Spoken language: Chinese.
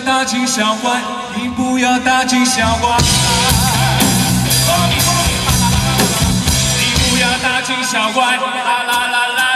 大惊小怪，你不要大惊小怪。你不要大惊小怪，啦啦啦啦。